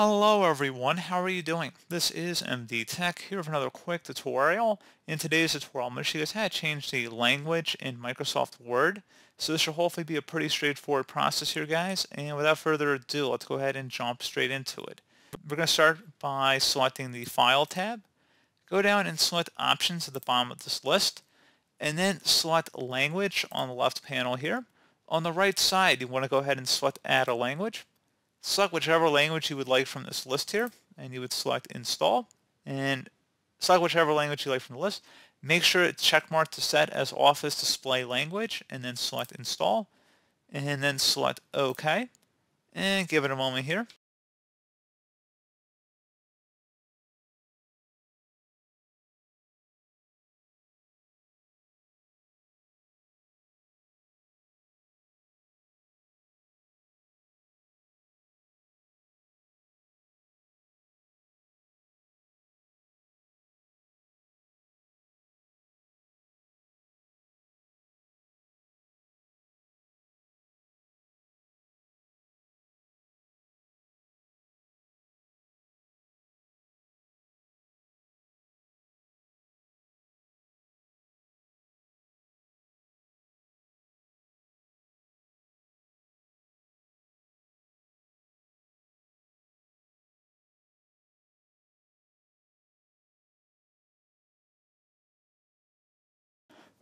Hello everyone, how are you doing? This is MD Tech here with another quick tutorial. In today's tutorial, I'm going to show you guys how to change the language in Microsoft Word. So this should hopefully be a pretty straightforward process here guys, and without further ado, let's go ahead and jump straight into it. We're going to start by selecting the File tab. Go down and select Options at the bottom of this list, and then select Language on the left panel here. On the right side, you want to go ahead and select Add a Language select whichever language you would like from this list here, and you would select install, and select whichever language you like from the list. Make sure it's checkmarked to set as Office Display Language, and then select install, and then select OK, and give it a moment here.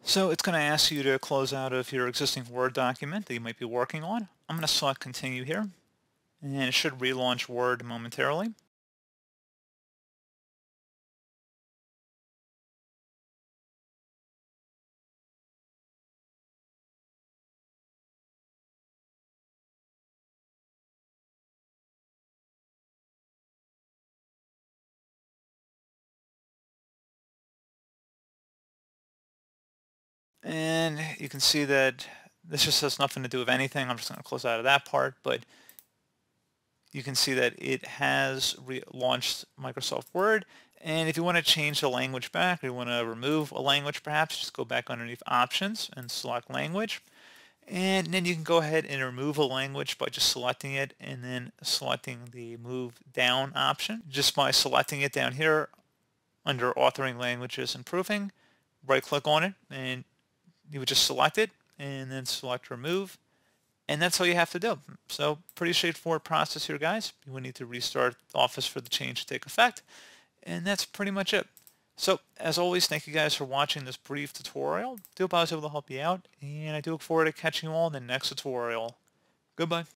So it's going to ask you to close out of your existing Word document that you might be working on. I'm going to select Continue here, and it should relaunch Word momentarily. And you can see that this just has nothing to do with anything. I'm just going to close out of that part, but you can see that it has launched Microsoft Word. And if you want to change the language back, or you want to remove a language perhaps, just go back underneath Options and select Language. And then you can go ahead and remove a language by just selecting it and then selecting the Move Down option. Just by selecting it down here under Authoring Languages and Proofing, right-click on it and you would just select it and then select remove and that's all you have to do. So pretty straightforward process here guys. You would need to restart Office for the change to take effect and that's pretty much it. So as always thank you guys for watching this brief tutorial. I do hope I was able to help you out and I do look forward to catching you all in the next tutorial. Goodbye.